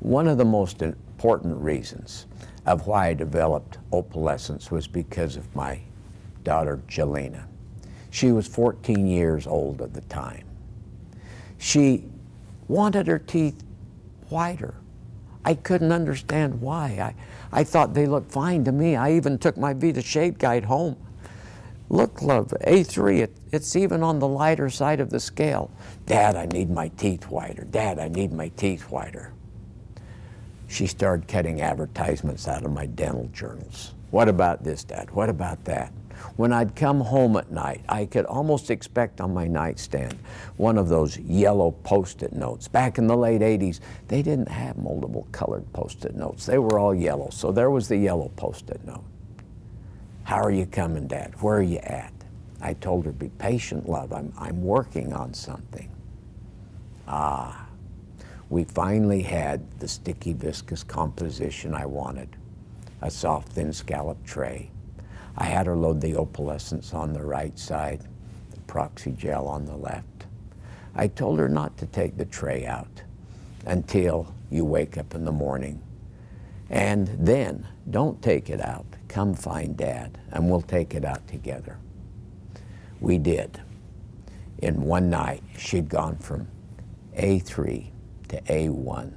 One of the most important reasons of why I developed opalescence was because of my daughter, Jelena. She was 14 years old at the time. She wanted her teeth whiter. I couldn't understand why. I, I thought they looked fine to me. I even took my Vita Shade Guide home. Look, love, A3, it, it's even on the lighter side of the scale. Dad, I need my teeth whiter. Dad, I need my teeth whiter. She started cutting advertisements out of my dental journals. What about this, Dad? What about that? When I'd come home at night, I could almost expect on my nightstand one of those yellow post-it notes. Back in the late 80s, they didn't have multiple colored post-it notes. They were all yellow, so there was the yellow post-it note. How are you coming, Dad? Where are you at? I told her, be patient, love. I'm, I'm working on something. Ah, we finally had the sticky viscous composition I wanted, a soft, thin scallop tray. I had her load the opalescence on the right side, the Proxigel on the left. I told her not to take the tray out until you wake up in the morning. And then don't take it out come find dad and we'll take it out together. We did. In one night, she'd gone from A3 to A1.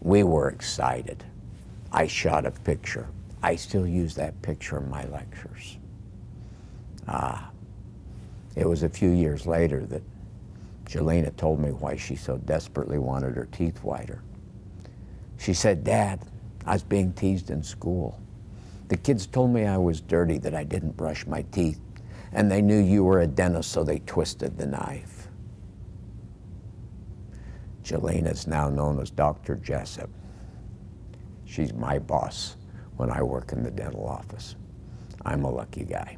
We were excited. I shot a picture. I still use that picture in my lectures. Ah, it was a few years later that Jelena told me why she so desperately wanted her teeth whiter. She said, Dad, I was being teased in school. The kids told me I was dirty, that I didn't brush my teeth, and they knew you were a dentist, so they twisted the knife. Jelena is now known as Dr. Jessup. She's my boss when I work in the dental office. I'm a lucky guy.